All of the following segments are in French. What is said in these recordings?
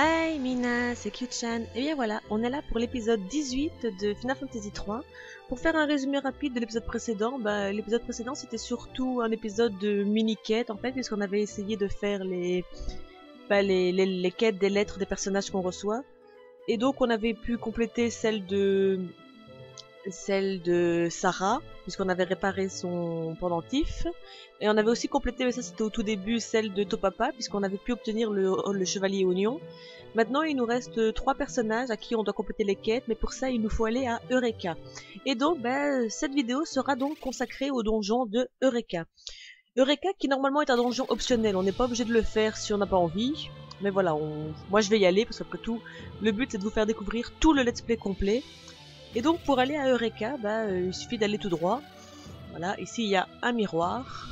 Hi Mina, c'est Q-chan. Et bien voilà, on est là pour l'épisode 18 de Final Fantasy 3. Pour faire un résumé rapide de l'épisode précédent, bah, l'épisode précédent c'était surtout un épisode de mini-quête en fait, puisqu'on avait essayé de faire les, bah, les, les quêtes des lettres des personnages qu'on reçoit. Et donc on avait pu compléter celle de celle de Sarah, puisqu'on avait réparé son pendentif. Et on avait aussi complété, mais ça c'était au tout début, celle de Topapa, puisqu'on avait pu obtenir le, chevalier oignon. Maintenant, il nous reste trois personnages à qui on doit compléter les quêtes, mais pour ça, il nous faut aller à Eureka. Et donc, ben, cette vidéo sera donc consacrée au donjon de Eureka. Eureka qui normalement est un donjon optionnel, on n'est pas obligé de le faire si on n'a pas envie. Mais voilà, moi je vais y aller parce qu'après tout, le but c'est de vous faire découvrir tout le let's play complet. Et donc pour aller à Eureka, bah, euh, il suffit d'aller tout droit. Voilà, ici il y a un miroir.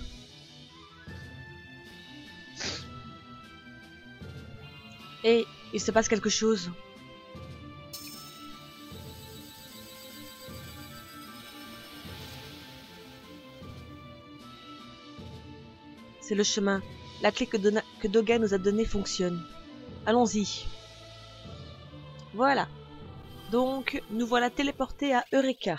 Et il se passe quelque chose. C'est le chemin. La clé que, que Doga nous a donnée fonctionne. Allons-y. Voilà. Donc, nous voilà téléportés à Eureka.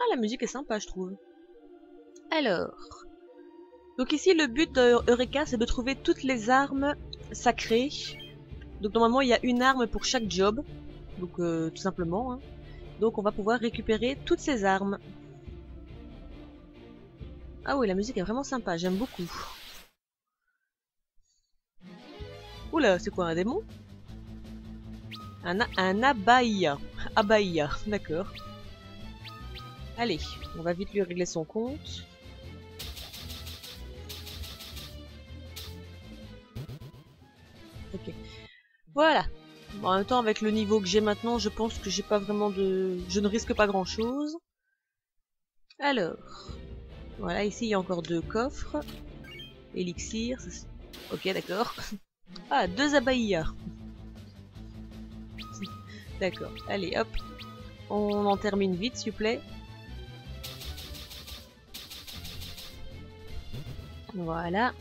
Ah, la musique est sympa, je trouve. Alors. Donc ici, le but d'Eureka, c'est de trouver toutes les armes sacrées. Donc normalement, il y a une arme pour chaque job. Donc, euh, tout simplement. Hein. Donc, on va pouvoir récupérer toutes ces armes. Ah oui, la musique est vraiment sympa, j'aime beaucoup. Oula, c'est quoi un démon? Un, un abaya. Abaya, d'accord. Allez, on va vite lui régler son compte. Ok. Voilà. En même temps, avec le niveau que j'ai maintenant, je pense que j'ai pas vraiment de... Je ne risque pas grand-chose. Alors. Voilà, ici, il y a encore deux coffres. Élixir. Ok, d'accord. Ah, deux abayas. D'accord. Allez, hop. On en termine vite, s'il vous plaît. Voilà.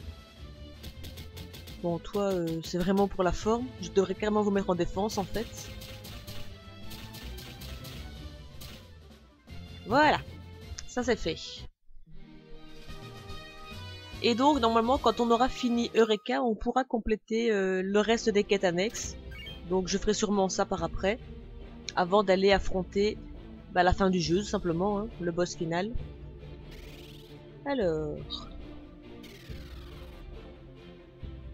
Bon, toi, euh, c'est vraiment pour la forme. Je devrais carrément vous mettre en défense, en fait. Voilà. Ça, c'est fait. Et donc, normalement, quand on aura fini Eureka, on pourra compléter euh, le reste des quêtes annexes. Donc, je ferai sûrement ça par après. Avant d'aller affronter bah, la fin du jeu, tout simplement. Hein, le boss final. Alors...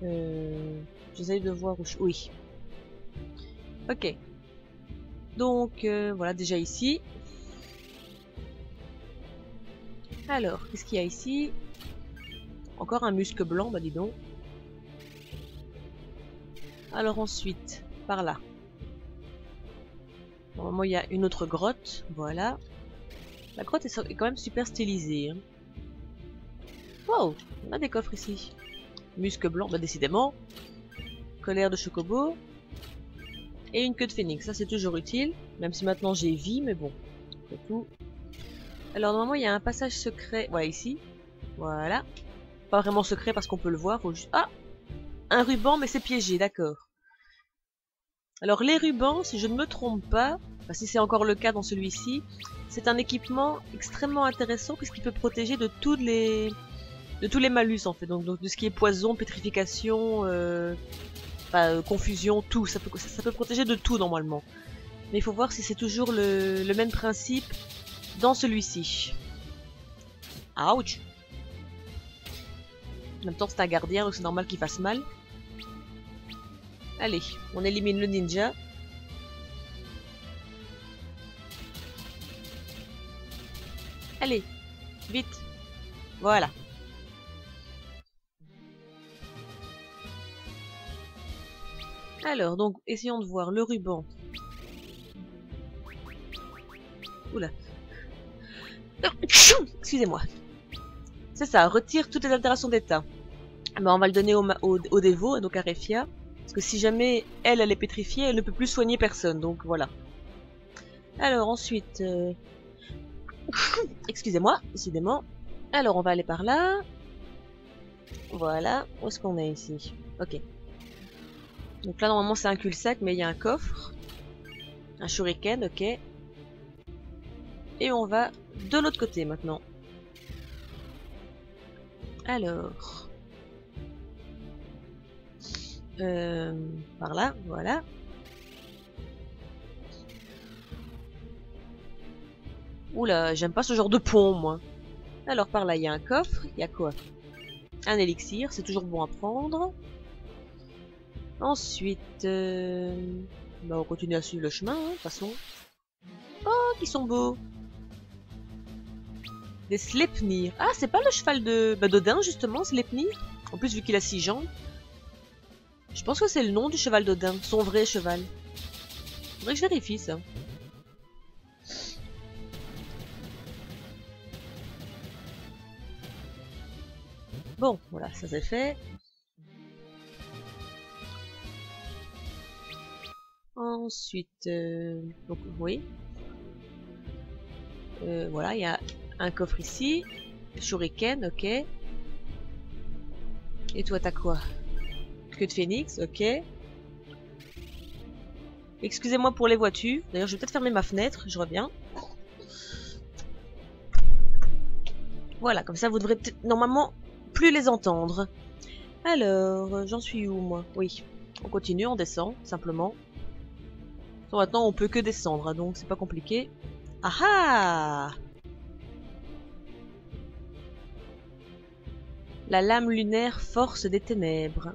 Euh, J'essaye de voir où je... Oui. Ok. Donc, euh, voilà, déjà ici. Alors, qu'est-ce qu'il y a ici? Encore un muscle blanc, bah dis donc. Alors ensuite, par là. Normalement, il y a une autre grotte. Voilà. La grotte est quand même super stylisée. Hein. Wow, on a des coffres ici. Muscle blanc, bah décidément. Colère de chocobo. Et une queue de phénix, ça c'est toujours utile. Même si maintenant j'ai vie, mais bon. C'est tout. Alors normalement il y a un passage secret. Ouais, ici. Voilà. Pas vraiment secret parce qu'on peut le voir. Ah Un ruban, mais c'est piégé, d'accord. Alors les rubans, si je ne me trompe pas, si c'est encore le cas dans celui-ci, c'est un équipement extrêmement intéressant puisqu'il peut protéger de tous les de tous les malus en fait, donc, de ce qui est poison, pétrification, euh, euh, confusion, tout, ça peut, ça, peut protéger de tout normalement. Mais il faut voir si c'est toujours le, le, même principe dans celui-ci. Ouch En même temps c'est un gardien donc c'est normal qu'il fasse mal. Allez, on élimine le ninja. Allez, vite. Voilà. Alors, donc, essayons de voir le ruban. Oula. Excusez-moi. C'est ça, retire toutes les altérations d'état. Ben, on va le donner au, au, donc à Refia. Parce que si jamais elle, est pétrifiée, elle ne peut plus soigner personne, donc voilà. Alors ensuite... Euh... Excusez-moi, décidément. Alors on va aller par là. Voilà. Où est-ce qu'on est ici? Ok. Donc là, normalement, c'est un cul-de-sac, mais il y a un coffre. Un shuriken, ok. Et on va de l'autre côté maintenant. Alors. Euh, par là, voilà. Oula, j'aime pas ce genre de pont, moi. Alors par là, il y a un coffre. Il y a quoi? Un élixir, c'est toujours bon à prendre. Ensuite, euh... bah, on continue à suivre le chemin, hein, de toute façon. Oh, qui sont beaux Des Sleipnir. Ah, c'est pas le cheval de bah, d'Odin, justement, Sleipnir En plus, vu qu'il a six jambes. Je pense que c'est le nom du cheval d'Odin, son vrai cheval. Faudrait que je vérifie ça. Bon, voilà, ça c'est fait. Ensuite, euh, donc oui. Euh, voilà, il y a un coffre ici. Shuriken, ok. Et toi, t'as quoi? Queue de phénix, ok. Excusez-moi pour les voitures. D'ailleurs, je vais peut-être fermer ma fenêtre, je reviens. Voilà, comme ça, vous devrez peut-être normalement plus les entendre. Alors, j'en suis où, moi? Oui. On continue, on descend, simplement. maintenant, on peut que descendre, hein, donc c'est pas compliqué. Ah ah La lame lunaire force des ténèbres.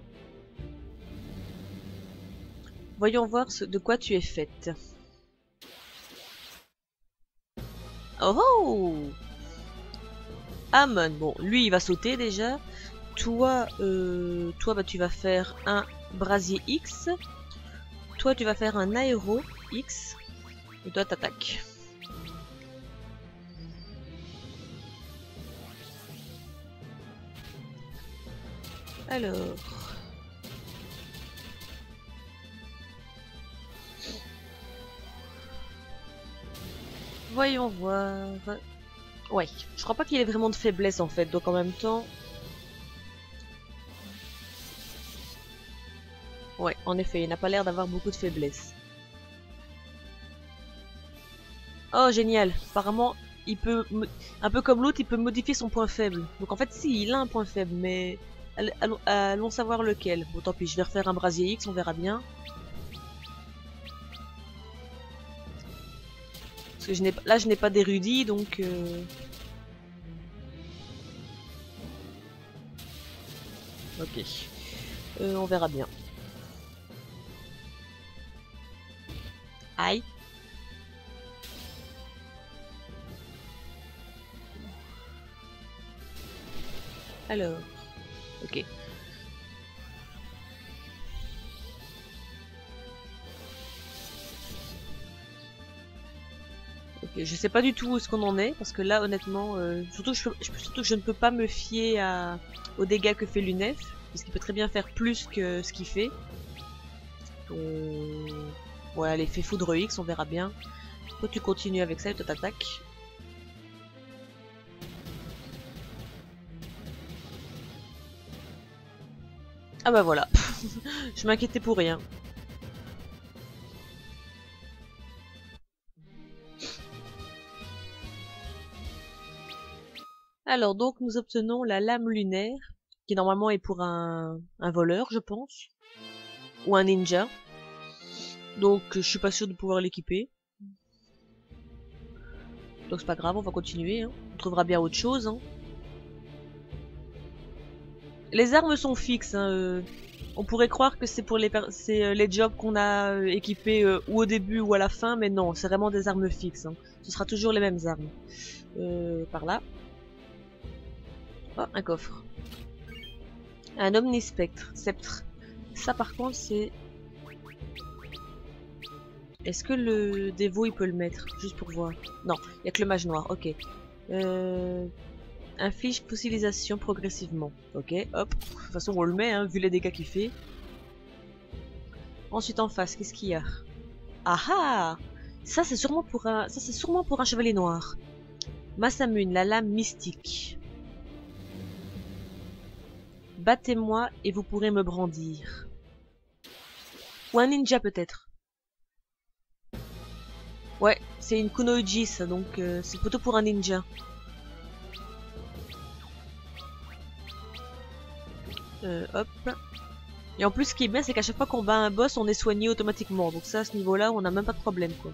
Voyons voir de quoi tu es faite. Oh oh Amon, bon, lui il va sauter déjà. Toi, euh, toi bah, tu vas faire un brasier X. Toi tu vas faire un aéro X. Et toi t'attaques. Alors... Voyons voir... Ouais, je crois pas qu'il ait vraiment de faiblesse en fait, donc en même temps... Ouais, en effet, il n'a pas l'air d'avoir beaucoup de faiblesse. Oh, génial Apparemment, il peut... Un peu comme l'autre, il peut modifier son point faible. Donc en fait, si, il a un point faible, mais... Allons, savoir lequel. Bon, tant pis, je vais refaire un brasier X, on verra bien. Parce que là, je n'ai pas d'érudit, donc... Euh, ok. Euh, on verra bien. Aïe. Alors. Ok. je sais pas du tout où est-ce qu'on en est, parce que là, honnêtement, euh, surtout, je, je ne peux pas me fier aux dégâts que fait l'UNEF, parce qu'il peut très bien faire plus que ce qu'il fait. Euh... Ouais, l'effet foudre X, on verra bien. Toi, tu continues avec ça et toi, t'attaques? Ah bah voilà, je m'inquiétais pour rien. Alors donc nous obtenons la lame lunaire, qui normalement est pour un, voleur je pense, ou un ninja. Donc je suis pas sûr de pouvoir l'équiper. Donc c'est pas grave, on va continuer, hein. on trouvera bien autre chose. Hein. Les armes sont fixes, hein, euh. on pourrait croire que c'est pour les, euh, jobs qu'on a euh, équipés ou au début ou à la fin, mais non, c'est vraiment des armes fixes. Hein. Ce sera toujours les mêmes armes. par là. Oh, un coffre. Un omnispectre. Sceptre. Ça par contre c'est... Est-ce que le dévot il peut le mettre Juste pour voir? Non, il n'y a que le mage noir. Ok. Inflige fossilisation progressivement. Ok, hop. De toute façon on le met, hein, vu les dégâts qu'il fait. Ensuite en face, qu'est-ce qu'il y a? Ah ah Ça c'est sûrement pour un. Ça sûrement pour un chevalier noir. Massamune, la lame mystique. Battez-moi et vous pourrez me brandir. Ou un ninja peut-être. Ouais, c'est une kunoichi ça, donc euh, c'est plutôt pour un ninja. Euh. Et en plus, ce qui est bien, c'est qu'à chaque fois qu'on bat un boss, on est soigné automatiquement. Donc ça, à ce niveau-là, on n'a même pas de problème, quoi.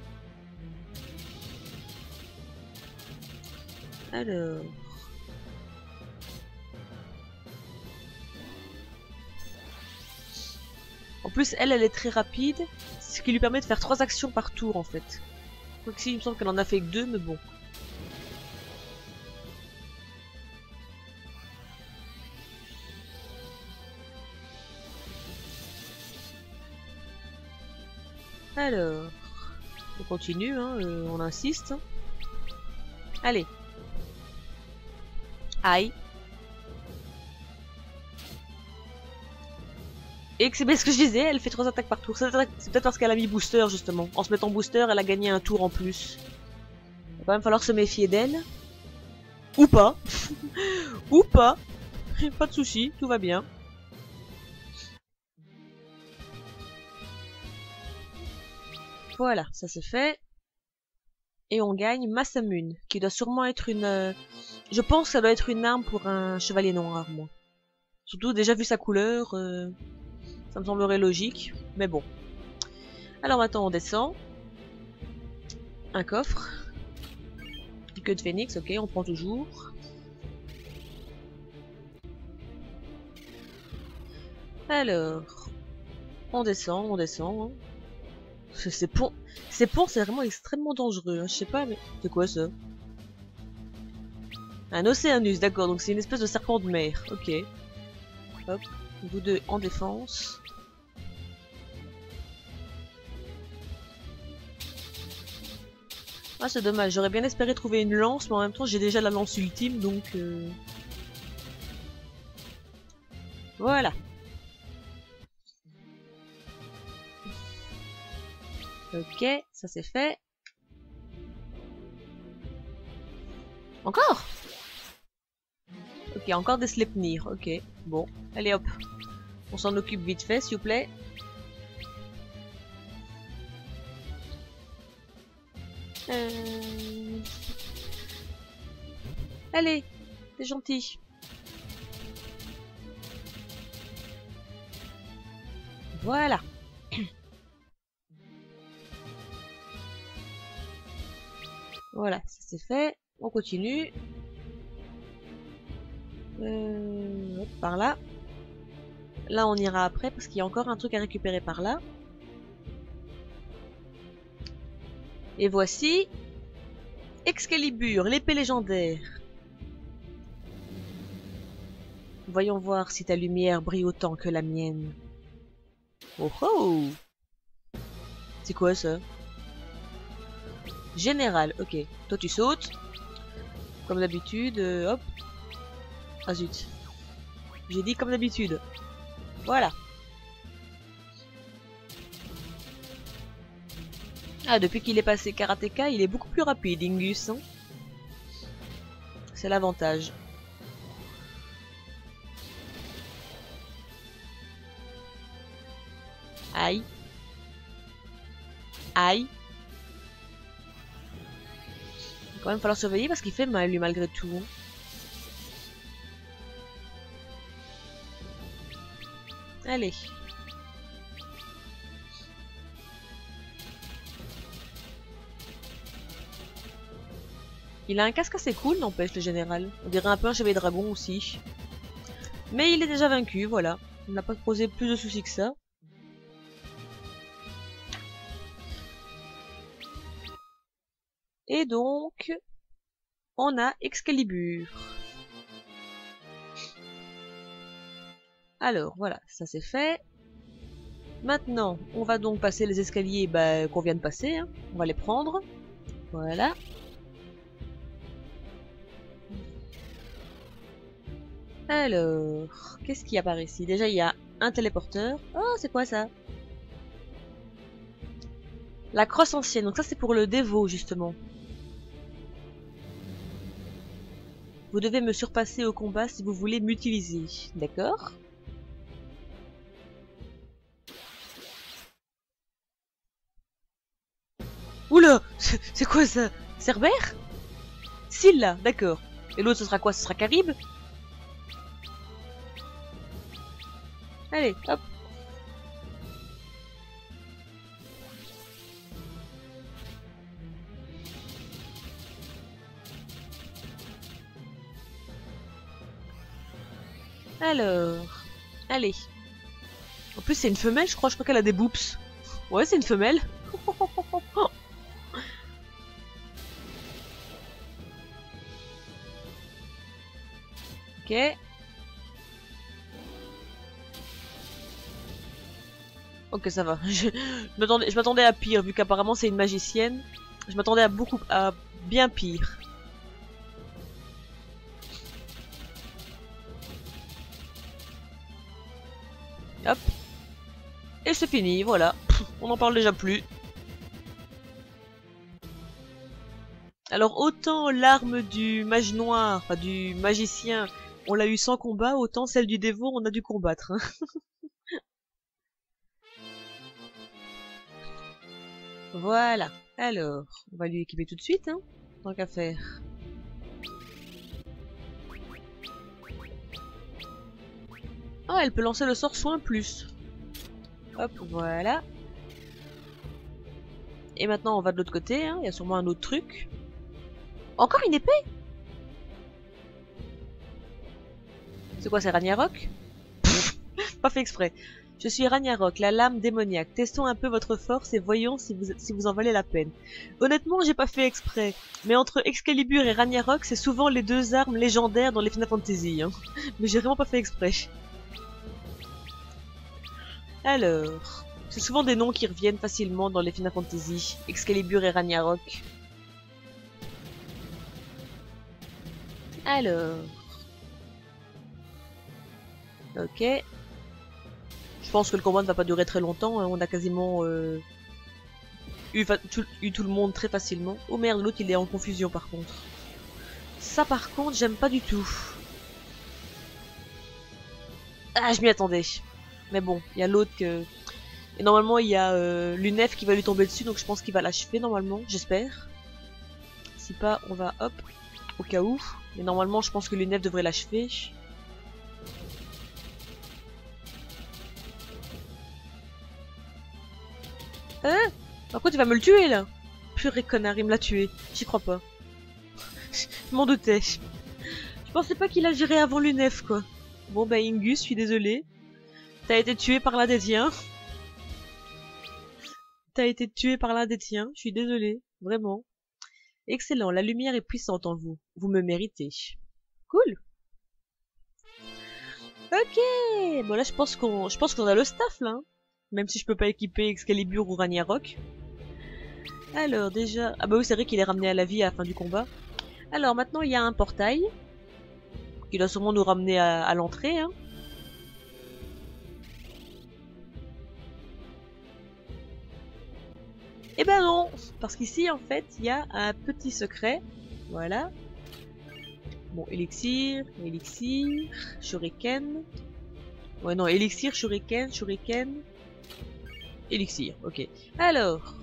Alors... En plus, elle, elle est très rapide, ce qui lui permet de faire trois actions par tour, en fait. Quoique si, il me semble qu'elle en a fait que deux, mais bon. Alors, on continue, hein, on insiste. Allez. Aïe. Et c'est bien ce que je disais, elle fait trois attaques par tour. C'est peut-être parce qu'elle a mis booster justement. En se mettant booster, elle a gagné un tour en plus. Il va même falloir se méfier d'elle. Ou pas. Ou pas. pas de soucis, tout va bien. Voilà, ça c'est fait. Et on gagne Masamune, qui doit sûrement être une... Euh, je pense que ça doit être une arme pour un chevalier noir, moi. Surtout, déjà vu sa couleur, euh, ça me semblerait logique, mais bon. Alors maintenant, on descend. Un coffre. Du queue de phénix, ok, on prend toujours. Alors, on descend, on descend. Ces ponts, ces ponts, c'est vraiment extrêmement dangereux. Hein. Je sais pas, mais c'est quoi ça? Un océanus, d'accord. Donc c'est une espèce de serpent de mer. Ok. Hop. Vous deux en défense. Ah, c'est dommage. J'aurais bien espéré trouver une lance, mais en même temps, j'ai déjà la lance ultime, donc... Euh... Voilà. Ok, ça c'est fait. Encore? Ok, encore des Sleipnir, ok. Bon, allez hop. On s'en occupe vite fait, s'il vous plaît. Euh... Allez, c'est gentil. Voilà. Voilà, ça c'est fait. On continue. Euh, par là. Là, on ira après parce qu'il y a encore un truc à récupérer par là. Et voici Excalibur, l'épée légendaire. Voyons voir si ta lumière brille autant que la mienne. Oh oh C'est quoi ça? Général, ok. Toi tu sautes. Comme d'habitude, euh, hop. Ah zut. J'ai dit comme d'habitude. Voilà. Ah, depuis qu'il est passé karatéka, il est beaucoup plus rapide, Ingus. Hein. C'est l'avantage. Aïe. Aïe. Quand même falloir surveiller parce qu'il fait mal lui malgré tout. Allez. Il a un casque assez cool, n'empêche, le général. On dirait un peu un chevalier dragon aussi. Mais il est déjà vaincu, voilà. Il n'a pas posé plus de soucis que ça. Et donc, on a Excalibur. Alors, voilà, ça c'est fait. Maintenant, on va donc passer les escaliers bah, qu'on vient de passer. Hein. On va les prendre. Voilà. Alors, qu'est-ce qu'il y a par ici? Déjà, il y a un téléporteur. Oh, c'est quoi ça? La crosse ancienne. Donc ça, c'est pour le dévot, justement. Vous devez me surpasser au combat si vous voulez m'utiliser, d'accord? Oula! C'est quoi ça? Cerbère? Silla, d'accord. Et l'autre, ce sera quoi? Ce sera Caribe Allez, hop. Alors, allez. En plus, c'est une femelle, je crois. Je crois qu'elle a des boops. Ouais, c'est une femelle. ok. Ok, ça va. Je, je m'attendais à pire, vu qu'apparemment c'est une magicienne. Je m'attendais à beaucoup, à bien pire. Voilà. on n'en parle déjà plus. Alors autant l'arme du mage noir, enfin du magicien, on l'a eu sans combat, autant celle du dévot, on a dû combattre. Hein. voilà. Alors, on va lui équiper tout de suite, hein, tant qu'à faire. Ah, elle peut lancer le sort soin plus. Hop, voilà. Et maintenant, on va de l'autre côté. Hein. Il y a sûrement un autre truc. Encore une épée? C'est quoi, c'est Ragnarok? Pas fait exprès. Je suis Ragnarok, la lame démoniaque. Testons un peu votre force et voyons si vous, en valez la peine. Honnêtement, j'ai pas fait exprès. Mais entre Excalibur et Ragnarok, c'est souvent les deux armes légendaires dans les Final Fantasy. Hein. Mais j'ai vraiment pas fait exprès. Alors, c'est souvent des noms qui reviennent facilement dans les Final Fantasy, Excalibur et Ragnarok. Alors... Ok. Je pense que le combat ne va pas durer très longtemps, hein. on a quasiment euh, eu, tout, le monde très facilement. Oh merde, l'autre il est en confusion par contre. Ça par contre, j'aime pas du tout. Ah, je m'y attendais. Mais bon, il y a l'autre que... Et normalement, il y a euh, l'UNEF qui va lui tomber dessus, donc je pense qu'il va l'achever normalement, j'espère. Si pas, on va hop, au cas où. Mais normalement, je pense que l'UNEF devrait l'achever. Hein? Par contre, il va me le tuer, là Purée connard, il me l'a tué. J'y crois pas. je m'en doutais. Je pensais pas qu'il agirait avant l'UNEF, quoi. Bon, bah Ingus, je suis désolé. T'as été tué par l'un des tiens. T'as été tué par l'un des tiens. Je suis désolé. Vraiment. Excellent. La lumière est puissante en vous. Vous me méritez. Cool. Ok. Bon là, je pense qu'on, a le staff là. Hein. Même si je peux pas équiper Excalibur ou Ragnarok. Alors déjà, ah bah oui c'est vrai qu'il est ramené à la vie à la fin du combat. Alors maintenant il y a un portail qui doit sûrement nous ramener à l'entrée. Hein. Eh ben non Parce qu'ici, en fait, il y a un petit secret. Voilà. Bon, élixir, élixir, shuriken. Ouais, non, élixir, shuriken, shuriken. Élixir, ok. Alors.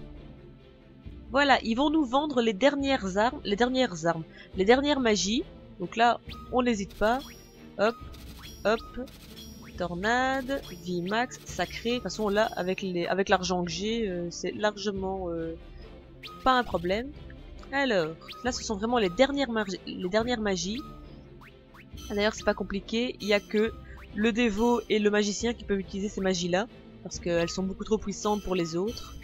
Voilà, ils vont nous vendre les dernières armes, les dernières armes, les dernières magies. Donc là, on n'hésite pas. Hop, hop, tornade, vie max, sacré. De toute façon là, avec les, l'argent que j'ai, euh, c'est largement euh, pas un problème. Alors, là ce sont vraiment les dernières, les magies. Ah, d'ailleurs c'est pas compliqué, il y a que le dévot et le magicien qui peuvent utiliser ces magies là. Parce qu'elles sont beaucoup trop puissantes pour les autres.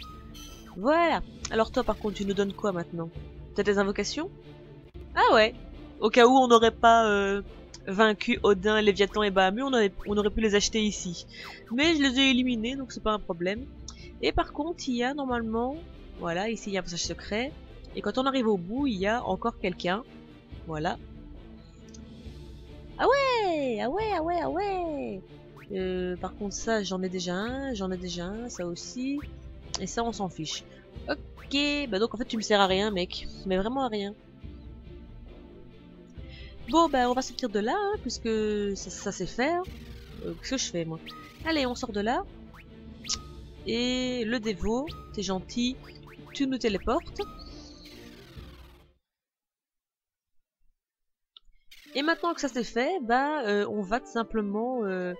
Voilà. Alors toi par contre tu nous donnes quoi maintenant? Peut-être des invocations? Ah ouais. Au cas où on n'aurait pas... Euh, vaincu Odin, Léviathan et Bahamut, on aurait, on aurait pu les acheter ici. Mais je les ai éliminés, donc c'est pas un problème. Et par contre, il y a normalement... Voilà, ici il y a un passage secret. Et quand on arrive au bout, il y a encore quelqu'un. Voilà. Ah ouais Ah ouais, ah ouais, ah ouais euh, Par contre, ça, j'en ai déjà un. J'en ai déjà un, ça aussi. Et ça, on s'en fiche. Ok, bah donc en fait, tu me sers à rien, mec. Mais vraiment à rien. Bon, bah, on va sortir de là, hein, puisque ça, ça c'est fait. Hein. Euh, que je fais, moi? Allez, on sort de là. Et le dévot, t'es gentil. tu nous téléportes. Et maintenant que ça c'est fait, bah, on va tout simplement euh,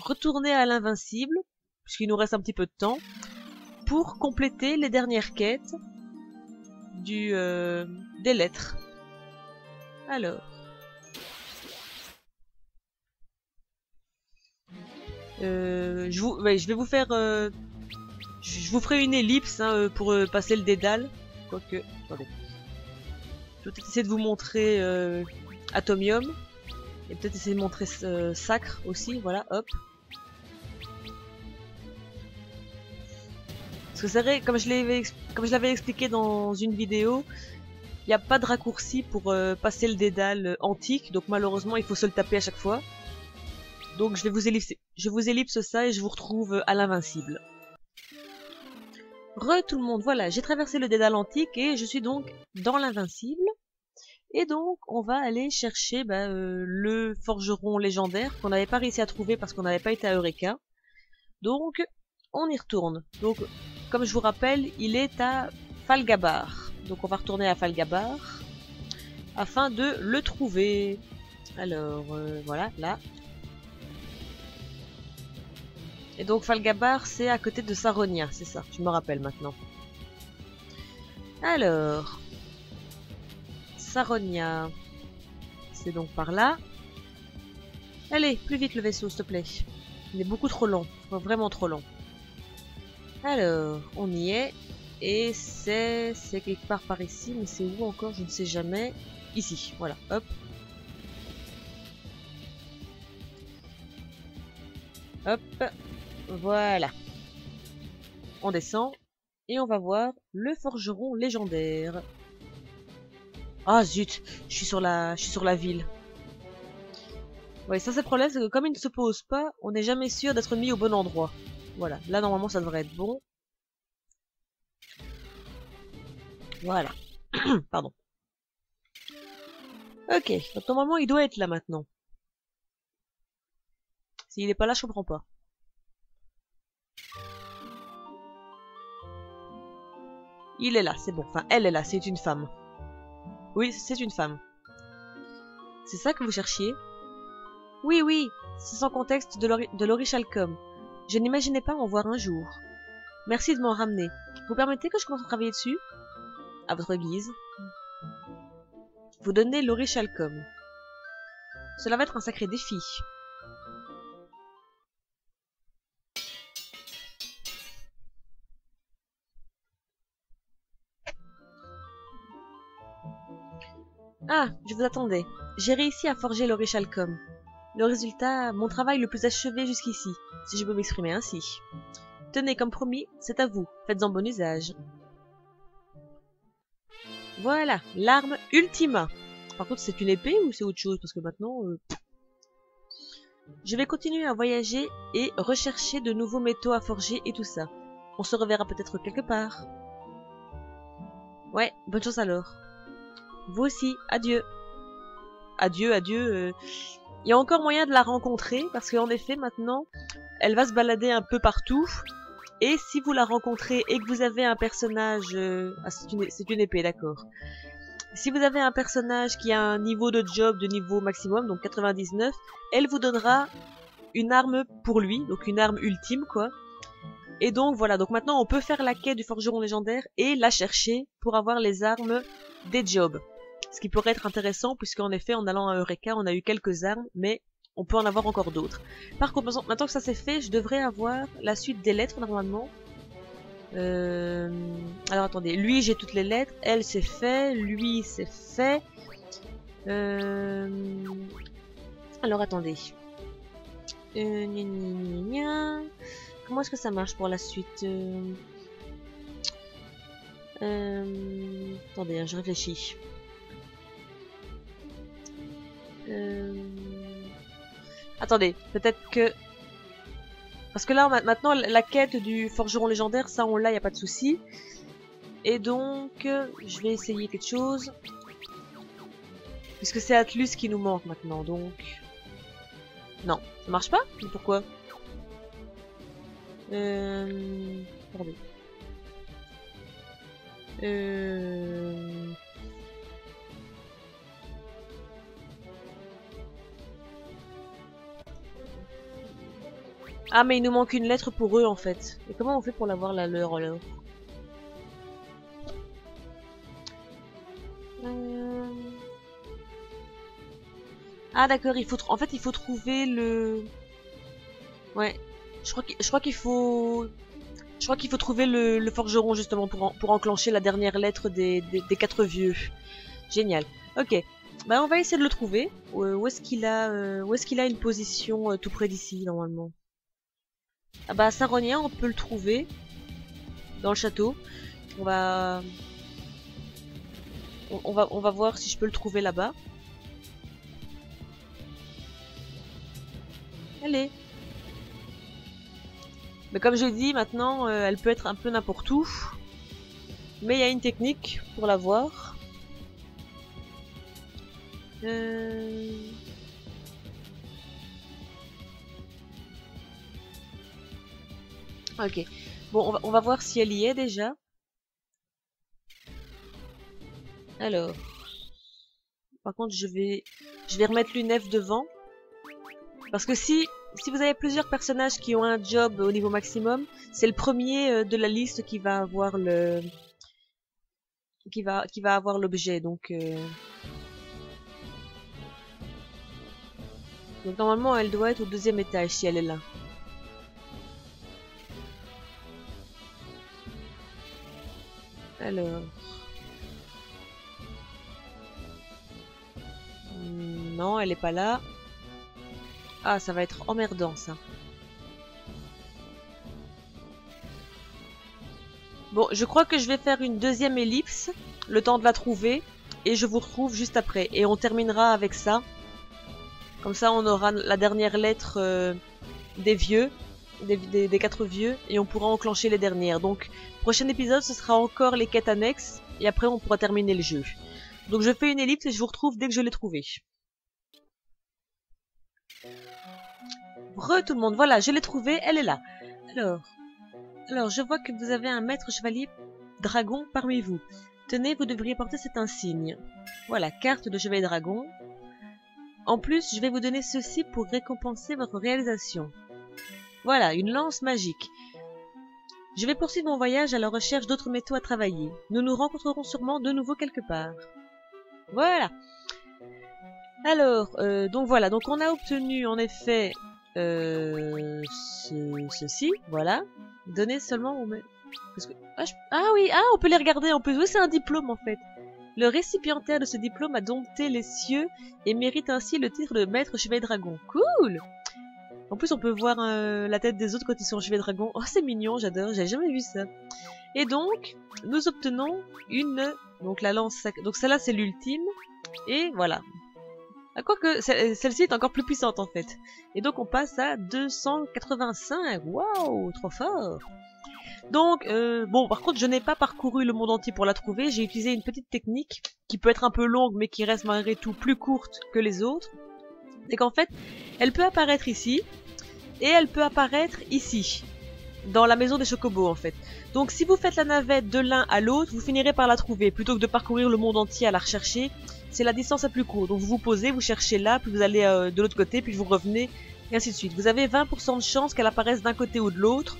retourner à l'invincible, puisqu'il nous reste un petit peu de temps, pour compléter les dernières quêtes du, euh, des lettres. Alors. Euh, je, vais vous faire... Euh, je vous ferai une ellipse hein, euh, pour passer le dédale. Quoique... Je vais peut-être essayer de vous montrer Atomium. Et peut-être essayer de montrer Sacre aussi. Voilà, hop. Parce que c'est vrai, comme je l'avais expliqué dans une vidéo, il n'y a pas de raccourci pour passer le dédale antique, donc malheureusement il faut se le taper à chaque fois. Donc je vais vous ellipser, je vous ellipse ça et je vous retrouve à l'invincible. Re tout le monde, voilà, j'ai traversé le dédale antique et je suis donc dans l'invincible. Et donc on va aller chercher bah, euh, le forgeron légendaire qu'on n'avait pas réussi à trouver parce qu'on n'avait pas été à Eureka. Donc on y retourne. Donc comme je vous rappelle, il est à Falgabar. Donc on va retourner à Falgabar afin de le trouver. Alors euh, voilà, là. Et donc Falgabar, c'est à côté de Saronia, c'est ça, je me rappelle maintenant. Alors, Saronia, c'est donc par là. Allez, plus vite le vaisseau, s'il te plaît. Il est beaucoup trop long, vraiment trop long. Alors, on y est. Et c'est c'est quelque part par ici, mais c'est où encore Je ne sais jamais. Ici, voilà, hop. Hop, voilà. On descend et on va voir le forgeron légendaire. Ah zut, je suis sur la, je suis sur ville. Ouais, ça c'est le problème, c'est que comme il ne se pose pas, on n'est jamais sûr d'être mis au bon endroit. Voilà, là normalement ça devrait être bon. Voilà. Pardon. Ok, donc normalement il doit être là maintenant. S'il est pas là, je comprends pas. Il est là, c'est bon. Enfin, elle est là, c'est une femme. Oui, c'est une femme. C'est ça que vous cherchiez? Oui, oui, c'est sans contexte de l'Orichalcom. Je n'imaginais pas en voir un jour. Merci de m'en ramener. Vous permettez que je commence à travailler dessus? À votre guise. Vous donnez l'Orichalcom. Cela va être un sacré défi. Ah, je vous attendais. J'ai réussi à forger l'Orichalcom. Le résultat, mon travail le plus achevé jusqu'ici, si je peux m'exprimer ainsi. Tenez, comme promis, c'est à vous. Faites-en bon usage. Voilà, l'arme Ultima. Par contre, c'est une épée ou c'est autre chose? Parce que maintenant... Euh... Je vais continuer à voyager et rechercher de nouveaux métaux à forger et tout ça. On se reverra peut-être quelque part. Ouais, bonne chance alors. Vous aussi, adieu. Adieu, adieu. Euh... Il y a encore moyen de la rencontrer, parce qu'en effet, maintenant, elle va se balader un peu partout. Et si vous la rencontrez et que vous avez un personnage... Euh... Ah, c'est une, une épée, d'accord. Si vous avez un personnage qui a un niveau de job de niveau maximum, donc 99, elle vous donnera une arme pour lui, donc une arme ultime, quoi. Et donc voilà, donc maintenant on peut faire la quête du forgeron légendaire et la chercher pour avoir les armes des jobs. Ce qui pourrait être intéressant, puisqu'en effet, en allant à Eureka, on a eu quelques armes, mais on peut en avoir encore d'autres. Par contre, maintenant que ça c'est fait, je devrais avoir la suite des lettres, normalement. Euh... Alors attendez, lui j'ai toutes les lettres, elle c'est fait, lui c'est fait. Euh... Alors attendez. Euh, Comment est-ce que ça marche pour la suite. Attendez, hein, je réfléchis. Euh... Attendez, peut-être que... Parce que là, maintenant, la quête du forgeron légendaire, ça, on l'a, y a pas de souci. Et donc, je vais essayer quelque chose. Puisque c'est Atlus qui nous manque maintenant, donc... Non, ça marche pas? Pourquoi? Euh... Pardon. Euh... Ah mais il nous manque une lettre pour eux en fait. Et comment on fait pour l'avoir la leur alors Euh, Ah d'accord, il faut en fait il faut trouver le Ouais. Je crois qu'il faut je crois qu'il faut trouver le, forgeron justement pour, pour enclencher la dernière lettre des, des, quatre vieux. Génial. Ok. Bah on va essayer de le trouver. Où, où est-ce qu'il a euh, où est-ce qu'il a une position euh, tout près d'ici normalement? Ah bah à Saint-Rognien on peut le trouver dans le château. On va on, va on va voir si je peux le trouver là-bas. Allez. Mais comme je dis, maintenant, euh, elle peut être un peu n'importe où. Mais il y a une technique pour la voir. Euh... Ok. Bon, on va, voir si elle y est déjà. Alors. Par contre, je vais, je vais remettre l'UNEF devant. Parce que si, si vous avez plusieurs personnages qui ont un job au niveau maximum, c'est le premier euh, de la liste qui va avoir le, l'objet. Donc, euh, donc normalement, elle doit être au deuxième étage si elle est là. Alors. Non, elle est pas là. Ah, ça va être emmerdant ça. Bon, je crois que je vais faire une deuxième ellipse, le temps de la trouver, et je vous retrouve juste après. Et on terminera avec ça. Comme ça, on aura la dernière lettre euh, des vieux, des, quatre vieux, et on pourra enclencher les dernières. Donc, prochain épisode, ce sera encore les quêtes annexes, et après, on pourra terminer le jeu. Donc, je fais une ellipse et je vous retrouve dès que je l'ai trouvé. Re tout le monde, voilà, je l'ai trouvée, elle est là. Alors, alors, je vois que vous avez un maître chevalier dragon parmi vous. Tenez, vous devriez porter cet insigne. Voilà, carte de chevalier dragon. En plus, je vais vous donner ceci pour récompenser votre réalisation. Voilà, une lance magique. Je vais poursuivre mon voyage à la recherche d'autres métaux à travailler. Nous nous rencontrerons sûrement de nouveau quelque part. Voilà. Alors, euh, donc voilà, donc on a obtenu en effet euh, ce- ceci, voilà. Donner seulement au. Parce que... ah, ah oui, ah on peut les regarder en plus. Oui, c'est un diplôme en fait. Le récipiendaire de ce diplôme a dompté les cieux et mérite ainsi le titre de maître chevalier dragon. Cool En plus, on peut voir euh, la tête des autres quand ils sont chevalier dragon. Oh, c'est mignon, j'adore, j'ai jamais vu ça. Et donc, nous obtenons une... Donc la lance... Donc celle-là, c'est l'ultime. Et voilà. Ah, Quoique, ce- celle-ci est encore plus puissante en fait. Et donc on passe à 285. Waouh, trop fort. Donc, euh, bon, par contre, je n'ai pas parcouru le monde entier pour la trouver. J'ai utilisé une petite technique qui peut être un peu longue, mais qui reste malgré tout plus courte que les autres. C'est qu'en fait, elle peut apparaître ici, et elle peut apparaître ici, dans la maison des chocobos en fait. Donc, si vous faites la navette de l'un à l'autre, vous finirez par la trouver, plutôt que de parcourir le monde entier à la rechercher. C'est la distance la plus courte. Donc, vous vous posez, vous cherchez là, puis vous allez euh, de l'autre côté, puis vous revenez, et ainsi de suite. Vous avez 20% de chance qu'elle apparaisse d'un côté ou de l'autre.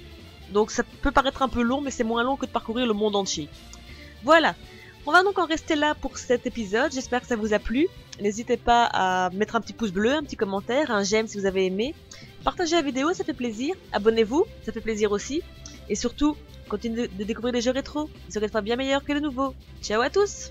Donc ça peut paraître un peu long, mais c'est moins long que de parcourir le monde entier. Voilà. On va donc en rester là pour cet épisode. J'espère que ça vous a plu. N'hésitez pas à mettre un petit pouce bleu, un petit commentaire, un j'aime si vous avez aimé. Partagez la vidéo, ça fait plaisir. Abonnez-vous, ça fait plaisir aussi. Et surtout, continuez de découvrir des jeux rétro. Ils seront fois bien meilleurs que les nouveaux. Ciao à tous